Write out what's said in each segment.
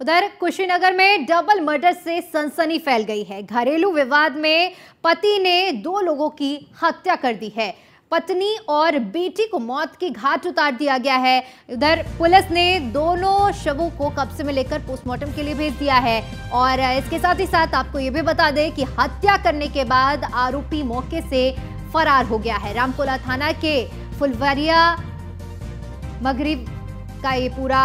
उधर कुशीनगर में double murder से सनसनी फैल गई है। घरेलू विवाद में पति ने दो लोगों की हत्या कर दी है। पत्नी और बेटी को मौत की घाट उतार दिया गया है। उधर पुलिस ने दोनों शवों को कब्जे में लेकर पोस्टमार्टम के लिए भेज दिया है। और इसके साथ ही साथ आपको ये भी बता दें कि हत्या करने के बाद आरोपी मौके से फरार हो गया है। रामकोला थाना के फुलवरिया मगरिब का ये पूरा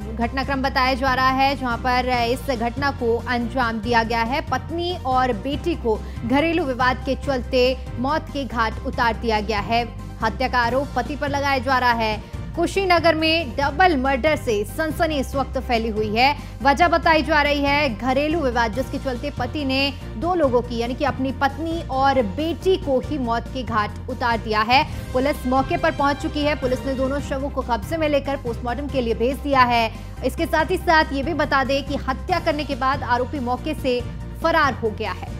घटनाक्रम बताया जा रहा है, जहाँ पर इस घटना को अंजाम दिया गया है। पत्नी और बेटी को घरेलू विवाद के चलते मौत के घाट उतार दिया गया है। हत्या का आरोप पति पर लगाया जा रहा है। कुशीनगर में डबल मर्डर से सनसनी इस वक्त फैली हुई है। वजह बताई जा रही है, घरेलू विवाद, जिसके चलते पति ने दो लोगों की, यानी कि अपनी पत्नी और बेटी को ही मौत के घाट उतार दिया है। पुलिस मौके पर पहुँच चुकी है। पुलिस ने दोनों शवों को कब्जे में लेकर पोस्टमार्टम के लिए भेज दिया है। इसके साथ ही साथ ये भी बता दें कि हत्या करने के बाद आरोपी मौके से फरार हो गया है।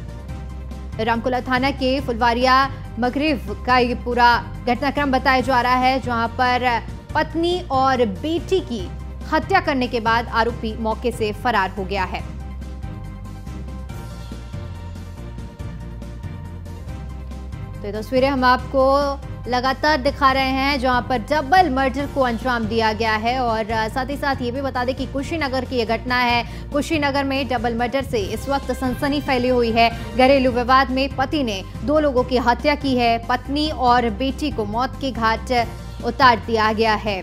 रामकुला थाना के फुलवारिया मगरिब का ये पूरा घटनाक्रम बताया जा रहा है, जहाँ पर पत्नी और बेटी की हत्या करने के बाद आरोपी मौके से फरार हो गया है। तो ये तस्वीरें हम आपको लगातार दिखा रहे हैं, जहाँ पर डबल मर्डर को अंजाम दिया गया है। और साथ ही साथ ये भी बता दें कि कुशीनगर की यह घटना है। कुशीनगर में डबल मर्डर से इस वक्त सनसनी फैली हुई है। घरेलू विवाद में पति ने दो लोगों की हत्या की है। पत्नी और बेटी को मौत के घाट उतार दिया गया है।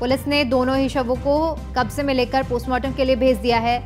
पुलिस ने दोनों ही शवों को कब्जे में लेकर पोस्टमार्टम के लिए भेज दिया है।